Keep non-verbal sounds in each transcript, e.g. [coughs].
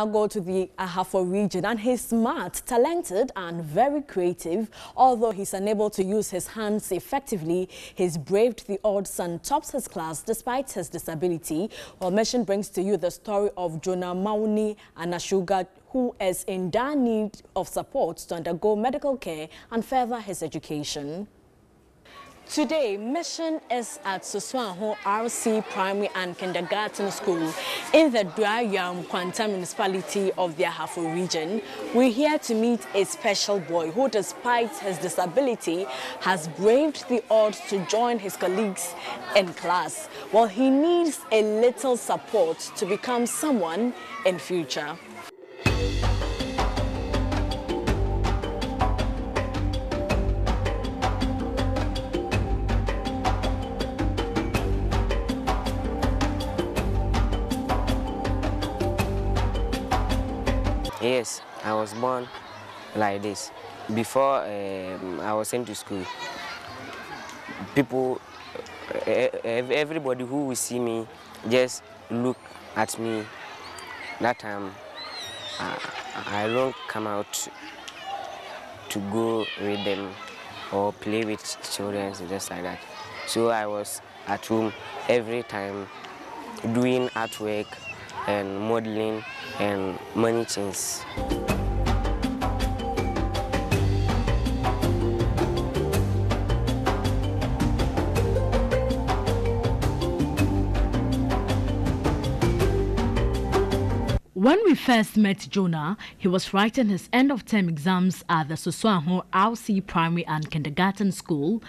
I'll go to the Ahafo region and he's smart, talented and very creative. Although he's unable to use his hands effectively, he's braved the odds and tops his class despite his disability. Well, Mission brings to you the story of Jonah Mauni Anashuga who is in dire need of support to undergo medical care and further his education. Today, Mission is at Suswanho RC Primary and Kindergarten School in the Duayaw Nkwanta municipality of the Ahafo region. We're here to meet a special boy who, despite his disability, has braved the odds to join his colleagues in class. Well, he needs a little support to become someone in future. Yes, I was born like this. Before um, I was sent to school, people, eh, eh, eh, everybody who will see me just look at me. That time, I don't come out to go with them or play with children, just like that. So I was at home every time doing artwork and modeling and many things. When we first met Jonah, he was writing his end of term exams at the Suswanho RC Primary and Kindergarten School.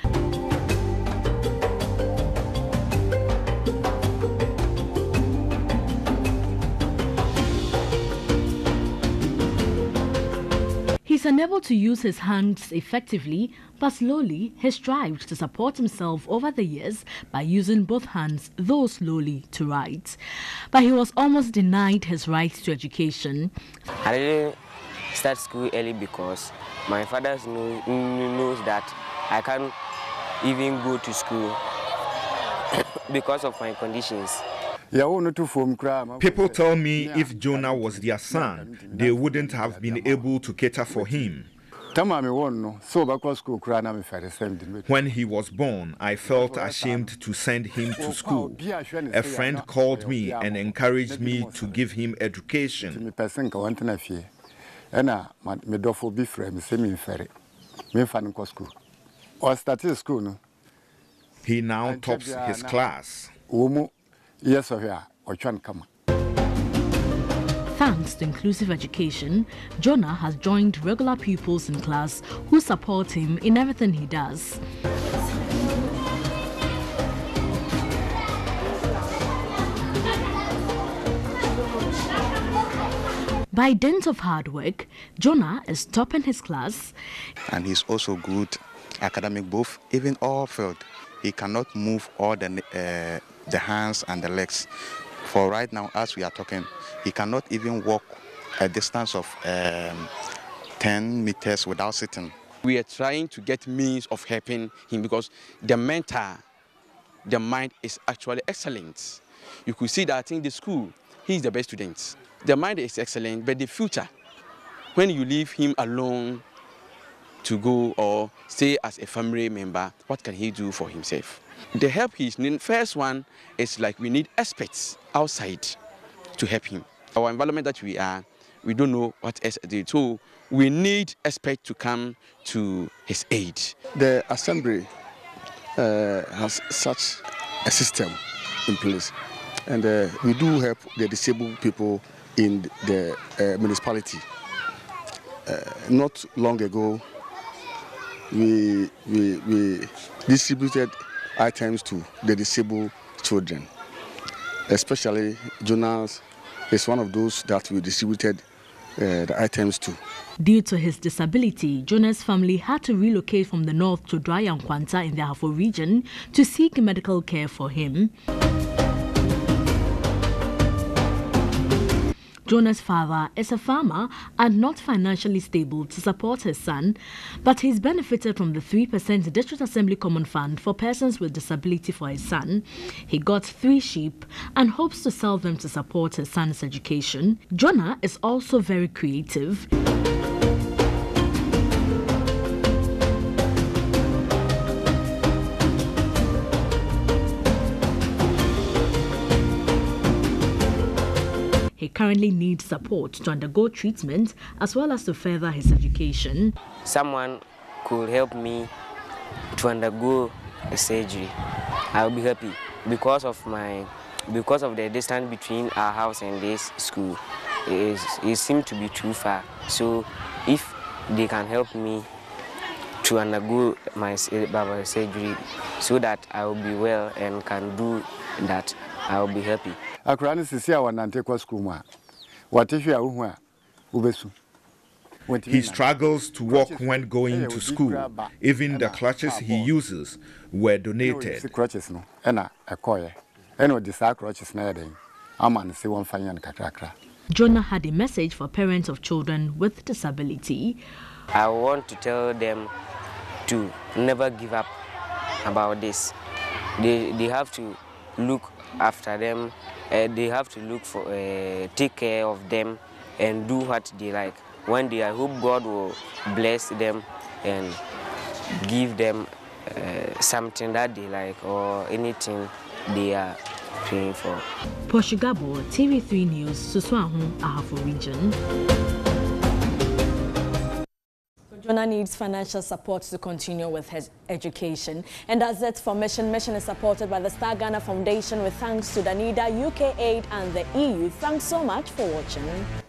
He's unable to use his hands effectively, but slowly he strived to support himself over the years by using both hands, though slowly, to write. But he was almost denied his right to education. I didn't start school early because my father knows, knows that I can't even go to school [coughs] because of my conditions. People tell me if Jonah was their son, they wouldn't have been able to cater for him. When he was born, I felt ashamed to send him to school. A friend called me and encouraged me to give him education. He now tops his class. Thanks to inclusive education, Jonah has joined regular pupils in class who support him in everything he does. By dint of hard work, Jonah is topping his class. And he's also good academic both, even all field. He cannot move all the uh, the hands and the legs. For right now, as we are talking, he cannot even walk a distance of um, 10 meters without sitting. We are trying to get means of helping him because the mentor, the mind is actually excellent. You could see that in the school, he's the best student. The mind is excellent, but the future, when you leave him alone to go or stay as a family member, what can he do for himself? The help he's needing, first one is like we need experts outside to help him. Our environment that we are, we don't know what else to do. So we need experts to come to his aid. The assembly uh, has such a system in place. And uh, we do help the disabled people in the uh, municipality. Uh, not long ago, we, we, we distributed items to the disabled children. Especially Jonas is one of those that we distributed uh, the items to. Due to his disability, Jonas' family had to relocate from the north to Duayaw in the Ahafo region to seek medical care for him. Jonah's father is a farmer and not financially stable to support his son, but he's benefited from the 3% District Assembly Common Fund for persons with disability for his son. He got three sheep and hopes to sell them to support his son's education. Jonah is also very creative. Currently needs support to undergo treatment as well as to further his education. Someone could help me to undergo surgery. I'll be happy because of my because of the distance between our house and this school. It, it seemed to be too far. So if they can help me to undergo my eh, surgery so that I will be well and can do that, I will be happy. Akwaraa no sisi a wɔnante kɔ sukuu mu a wɔte hwɛ a wohu a wobɛsu He struggles to walk when going eh, to school. Even the clutches he uses were donated. crutches no ɛna ɛkɔɔyɛ ɛna ɔde crutches no yɛ den ama no sɛ wɔmfa kakrakra Jonah had a message for parents of children with disability. I want to tell them to never give up about this. They, they have to look after them uh, they have to look for, uh, take care of them and do what they like. One day I hope God will bless them and give them uh, something that they like or anything they are praying for. Portugal TV3 News, Suswahu, Ahafo Region. Jonah needs financial support to continue with his education. And as it for Mission. Mission is supported by the Star Ghana Foundation with thanks to Danida, UK Aid and the EU. Thanks so much for watching.